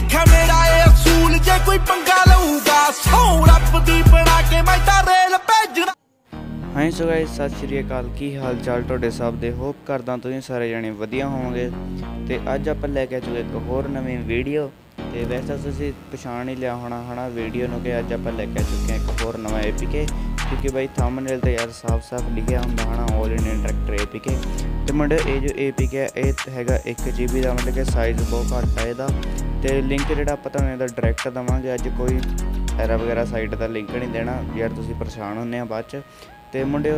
ਦੇਖਿਆ ਮੇਰਾ ਇਹ ਅਸੂਲ ਜੇ ਕੋਈ ਪੰਗਾ ਲਊਗਾ ਸੌ ਰੱਬ ਦੀ ਬਣਾ ਕੇ ਮੈਂ ਤਾਂ ਰੇਲ ਭੇਜਣਾ। ਹਾਂ ਸੋ ਗਾਇਸ ਸਤਿ ਸ਼੍ਰੀ ਅਕਾਲ। ਕੀ ਹਾਲ ਚਾਲ ਤੁਹਾਡੇ ਸਭ ਦੇ? ਹੋਪ ਕਰਦਾ ਤੁਸੀਂ ਸਾਰੇ ਜਣੇ ਵਧੀਆ ਹੋਵੋਗੇ। ਤੇ ਅੱਜ ਆਪਾਂ ਲੈ ਕੇ ਚੁੱਕੇ ਇੱਕ ਹੋਰ ਨਵੀਂ ਵੀਡੀਓ ਤੇ ਵੈਸੇ ਤੁਸੀਂ ਪਛਾਣ ਹੀ ਲਿਆ ਹੋਣਾ, ਹਨਾ ਵੀਡੀਓ ਨੂੰ ਕਿ ਅੱਜ ਆਪਾਂ ਲੈ ਕੇ ਚੁੱਕੇ ਇੱਕ ਹੋਰ ਨਵਾਂ APK ਕਿਉਂਕਿ ਬਾਈ ਥੰਬਨੇਲ ਤੇ ਯਾਰ ਸਾਫ਼-ਸਾਫ਼ ਲਿਖਿਆ ਹੁੰਦਾ ਹਨਾ 올 ਇੰਡੀਅਨ ਟਰੈਕਟਰ APK ਤੇ ਮੁੰਡੇ ਇਹ ਜੋ APK ਹੈ ਇਹ ਹੈਗਾ 1 GB ਦਾ, ਮਤਲਬ ਕਿ ਸਾਈਜ਼ ਬਹੁਤ ਘੱਟ ਹੈ ਇਹਦਾ। ਤੇ ਲਿੰਕ ਜਿਹੜਾ ਆਪਾਂ ਤੁਹਾਨੂੰ ਇਹਦਾ ਡਾਇਰੈਕਟ ਦਵਾਂਗੇ, ਅੱਜ ਕੋਈ ਐਰਾ ਵਗੈਰਾ ਸਾਈਟ ਦਾ ਲਿੰਕ ਨਹੀਂ ਦੇਣਾ, ਯਾਰ ਤੁਸੀਂ ਪਰੇਸ਼ਾਨ ਹੁੰਨੇ ਆ ਬਾਅਦ ਚ। ਤੇ ਮੁੰਡੇ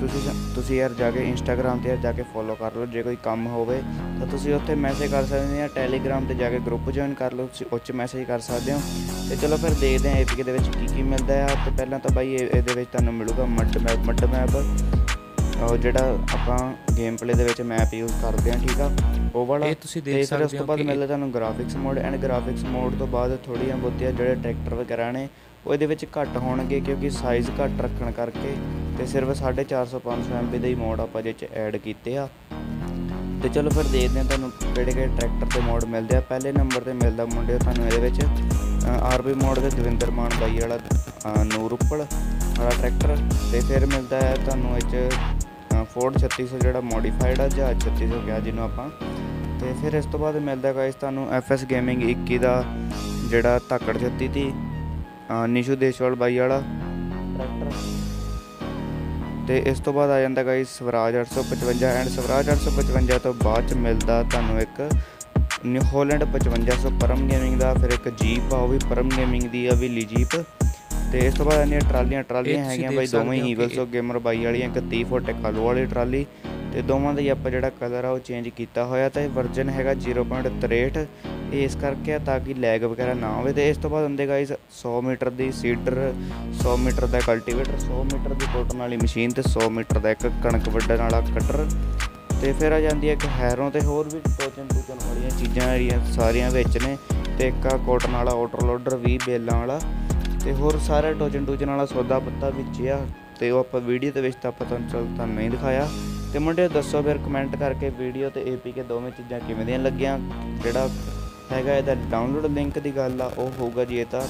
ਤੁਸੀਂ ਤੁਸੀਂ ਯਾਰ ਜਾ ਕੇ ਇੰਸਟਾਗ੍ਰam ਤੇ ਯਾਰ ਜਾ ਕੇ ਫੋਲੋ ਕਰ ਲਓ ਜੇ ਕੋਈ ਕੰਮ ਹੋਵੇ ਤਾਂ ਤੁਸੀਂ ਉੱਥੇ ਮੈਸੇਜ ਕਰ ਸਕਦੇ ਆ ਟੈਲੀਗ੍ਰam ਤੇ ਜਾ ਕੇ ਗਰੁੱਪ ਜੁਆਇਨ ਕਰ ਲਓ ਤੁਸੀਂ ਉੱਚ ਮੈਸੇਜ ਕਰ ਸਕਦੇ ਹੋ। ਤੇ ਚਲੋ ਫਿਰ ਦੇਖਦੇ ਹਾਂ ਏਪੀਕੇ ਦੇ ਵਿੱਚ ਕੀ ਕੀ ਮਿਲਦਾ ਆ। ਤੇ ਪਹਿਲਾਂ ਤਾਂ ਬਾਈ ਇਹ- ਇਹਦੇ ਵਿੱਚ ਤੁਹਾਨੂੰ ਮਿਲੂਗਾ ਮੱਡ ਮੈਪ ਮੱਡ ਮੈਪ ਉਹ ਜਿਹੜਾ ਆਪਾਂ ਗੇਮ ਪਲੇ ਦੇ ਵਿੱਚ ਮੈਪ ਯੂਜ਼ ਕਰਦੇ ਆ ਠੀਕ ਆ? ਉਹ ਵਾਲਾ। ਇਹ ਤੁਸੀਂ ਦੇਖ ਤੇ ਫਿਰ ਉਸ ਸਕਦੇ ਤੋਂ ਹੋ ਬਾਅਦ ਮਿਲਦਾ ਤੁਹਾਨੂੰ graphics mode and graphics mode ਤੋਂ ਬਾਅਦ ਥੋੜੀਆਂ ਬਹੁਤੀਆਂ ਜਿਹੜੇ ਟਰੈਕਟਰ ਵਗੈਰਾ ਨੇ ਉਹ ਇਹਦੇ ਵਿੱਚ ਘੱਟ ਹੋਣਗੇ ਕਿਉਂਕਿ ਸਾਈਜ਼ ਘੱਟ ਰੱਖਣ ਕਰਕੇ ਤੇ ਸਿਰਫ 450 500 MB ਦੇ ਹੀ ਮੋਡ ਆਪਾਂ ਜਿਹਦੇ ਚ ਐਡ ਕੀਤੇ ਆ। ਤੇ ਚਲੋ ਫਿਰ ਦੇਖਦੇ ਹਾਂ ਤੁਹਾਨੂੰ ਕਿਹੜੇ ਕਿਹੜੇ ਟਰੈਕਟਰ 'ਤੇ ਮੋਡ ਮਿਲਦੇ ਆ। ਪਹਿਲੇ ਨੰਬਰ ਤੇ ਮਿਲਦਾ ਮੁੰਡੇ ਤੁਹਾਨੂੰ ਇਹਦੇ ਵਿੱਚ ਆਰਬੀ ਮੋਡ ਦੇ ਦਵਿੰਦਰ ਮਾਨ ਬਾਈ ਵਾਲਾ ਅ, ਨੂਰ ਉੱਪਲ ਵਾਲਾ ਟਰੈਕਟਰ ਤੇ ਫਿਰ ਮਿਲਦਾ ਹੈ ਤੁਹਾਨੂੰ ਇਹ ਚ ਫੋਰਡ 3600 ਜਿਹੜਾ ਮੋਡੀਫਾਈਡ ਆ ਜਾਂ 3600 ਕਿਹਾ ਜਿਹਨੂੰ ਆਪਾਂ। ਤੇ ਫਿਰ ਇਸ ਤੋਂ ਬਾਅਦ ਮਿਲਦਾ ਗਾਇਸ ਤੁਹਾਨੂੰ FS ਗੇਮਿੰਗ 21 ਦਾ ਜਿਹੜਾ ਧਾਕੜ 36 ਦੀ ਨਿਸ਼ੂ ਦੇਸ਼ਵਾਲ ਬਾਈ ਵਾਲਾ। ਟਰੈਕਟਰ ਤੇ ਇਸ ਤੋਂ ਬਾਅਦ ਆ ਜਾਂਦਾ ਗਾਇਸ ਸਵਰਾਜ 855 ਐਂਡ ਸਵਰਾਜ 855 ਤੋਂ ਬਾਅਦ ਚ ਮਿਲਦਾ ਤੁਹਾਨੂੰ ਇੱਕ ਨਿਊ ਹਾਲੈਂਡ 5500 ਪਰਮ ਗੇਮਿੰਗ ਦਾ ਫਿਰ ਇੱਕ ਜੀਪ ਆ ਉਹ ਵੀ ਪਰਮ ਗੇਮਿੰਗ ਦੀ ਆ ਵੀ ਲੀ ਜੀਪ। ਤੇ ਇਸ ਤੋਂ ਬਾਅਦ ਆਉਂਦੀਆਂ ਟਰਾਲੀਆਂ ਟਰਾਲੀਆਂ ਹੈਗੀਆਂ ਬਾਈ ਦੋਵੇਂ ਸਕਦੇ ਹੋ ਹੀ ਕਿ ਈਵਲਸ ਗੇਮਰ ਬਾਈ ਵਾਲੀਆਂ ਇੱਕ 30 ਫੁੱਟ ਇੱਕ ਆਲੂ ਵਾਲੀ ਟਰਾਲੀ ਤੇ ਦੋਵਾਂ ਦਾ ਹੀ ਆਪਾਂ ਜਿਹੜਾ ਕਲਰ ਆ ਉਹ ਚੇਂਜ ਕੀਤਾ ਹੋਇਆ ਤੇ ਵਰਜ਼ਨ ਹੈਗਾ 0.63 ਇਹ ਇਸ ਕਰਕੇ ਆ ਤਾਂ ਕਿ ਲੈਗ ਵਗੈਰਾ ਨਾ ਹੋਵੇ ਤੇ ਇਸ ਤੋਂ ਬਾਅਦ ਹੁੰਦੇ ਗਾਇਸ 100 ਮੀਟਰ ਦੀ ਸੀਡਰ 100 ਮੀਟਰ ਦਾ ਕਲਟੀਵੇਟਰ 100 ਮੀਟਰ ਦੀ ਕੋਟਨ ਵਾਲੀ ਮਸ਼ੀਨ ਤੇ 100 ਮੀਟਰ ਦਾ ਇੱਕ ਕਣਕ ਵੱਢਣ ਵਾਲਾ ਕਟਰ ਤੇ ਫਿਰ ਆ ਜਾਂਦੀ ਹੈ ਇੱਕ ਹੈਰੋਂ ਤੇ ਹੋਰ ਵੀ ਟੋਚਨ ਟੂਚਨ ਵਾਲੀਆਂ ਚੀਜ਼ਾਂ ਜਿਹੜੀਆਂ ਸਾਰੀਆਂ ਵਿੱਚ ਨੇ ਤੇ ਇੱਕ ਆ ਕੋਟਨ ਵਾਲਾ ਆਟੋ ਲੋਡਰ 20 ਬੇਲਾਂ ਵਾਲਾ ਤੇ ਹੋਰ ਸਾਰਾ ਟੋਚਨ ਟੂਚਨ ਵਾਲਾ ਸੌਦਾ ਪੱਤਾ ਵਿੱਚ ਆ ਤੇ ਉਹ ਆਪਾਂ ਵੀਡੀਓ ਦੇ ਵਿੱਚ ਤਾਂ ਆਪਾਂ ਤੁਹਾਨੂੰ ਚੱਲ ਤੁਹਾਨੂੰ ਨਹੀਂ ਦਿਖਾਇਆ। ਤੇ ਮੁੰਡੇ ਦੱਸੋ ਫਿਰ ਕਮੈਂਟ ਕਰਕੇ ਵੀਡੀਓ ਤੇ ਏਪੀਕੇ ਦੋਵੇਂ ਚੀਜ਼ਾਂ ਕਿਵੇਂ ਦੀਆਂ ਲੱਗੀਆਂ ਜਿਹੜਾ ਹੈਗਾ ਇਹਦਾ ਡਾਊਨਲੋਡ ਲਿੰਕ ਦੀ ਗੱਲ ਆ ਉਹ ਹੋਊਗਾ ਜੀ ਇਹ ਤਾਂ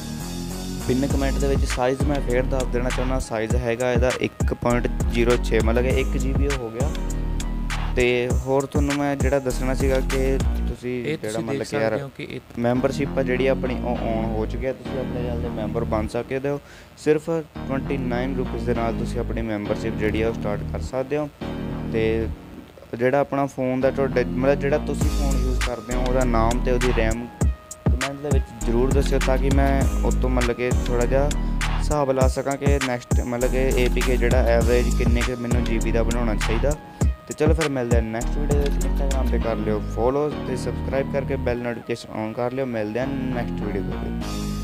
ਪਿੰਨ ਕਮੈਂਟ ਦੇ ਵਿੱਚ ਸਾਈਜ਼ ਮੈਂ ਫੇਰ ਦੱਸ ਦੇਣਾ ਚਾਹੁੰਦਾ ਸਾਈਜ਼ ਹੈਗਾ ਇਹਦਾ 1.06 ਮਤਲਬ ਕਿ 1 GB ਹੋ ਗਿਆ। ਤੇ ਹੋਰ ਤੁਹਾਨੂੰ ਮੈਂ ਜਿਹੜਾ ਦੱਸਣਾ ਸੀਗਾ ਕਿ ਤੁਸੀਂ ਜਿਹੜਾ ਮਤਲਬ ਕਿ ਯਾਰ ਮੈਂਬਰਸ਼ਿਪ ਆ ਜਿਹੜੀ ਆਪਣੀ ਉਹ ਔਨ ਹੋ ਚੁੱਕੀ ਹੈ ਤੁਸੀਂ ਆਪਣੇ ਚੈਨਲ ਦੇ ਮੈਂਬਰ ਬਣ ਸਕਦੇ ਹੋ। ਸਿਰਫ 29 ਰੁਪਏ ਦੇ ਨਾਲ ਤੁਸੀਂ ਆਪਣੀ ਮੈਂਬਰਸ਼ਿਪ ਜਿਹੜੀ ਆ ਉਹ ਸਟਾਰਟ ਕਰ ਸਕਦੇ ਹੋ। ਅਤੇ ਜਿਹੜਾ ਆਪਣਾ ਫੋਨ ਦਾ ਤੁਹਾਡੇ, ਮਤਲਬ ਜਿਹੜਾ ਤੁਸੀਂ ਫੋਨ ਯੂਜ਼ ਕਰਦੇ ਹੋ, ਉਹਦਾ ਨਾਮ ਅਤੇ ਉਹਦੀ ਰੈਮ ਕਮੈਂਟ ਦੇ ਵਿੱਚ ਜ਼ਰੂਰ ਦੱਸਿਓ ਤਾਂ ਕਿ ਮੈਂ ਉਹ ਤੋਂ ਮਤਲਬ ਕਿ ਥੋੜ੍ਹਾ ਜਿਹਾ ਹਿਸਾਬ ਲਾ ਸਕਾਂ ਕਿ ਨੈਕਸਟ ਮਤਲਬ ਕਿ APK ਜਿਹੜਾ ਐਵਰੇਜ ਕਿੰਨੇ ਕਿ ਮੈਨੂੰ GB ਦਾ ਬਣਾਉਣਾ ਚਾਹੀਦਾ। ਤੇ ਚਲੋ ਫਿਰ ਮਿਲਦੇ ਹਾਂ ਨੈਕਸਟ ਵੀਡੀਓ ਦੇ ਵਿੱਚ। ਇੰਸਟਾਗ੍ਰam ਤੇ ਕਰ ਲਿਓ ਫੋਲੋ ਤੇ ਸਬਸਕ੍ਰਾਈਬ ਕਰਕੇ ਬੈਲ ਨੋਟੀਫਿਕੇਸ਼ਨ ਔਨ ਕਰ ਲਿਓ। ਮਿਲਦੇ ਹਾਂ ਨੈਕਸਟ ਵੀਡੀਓ ਦੇ ਵਿੱਚ।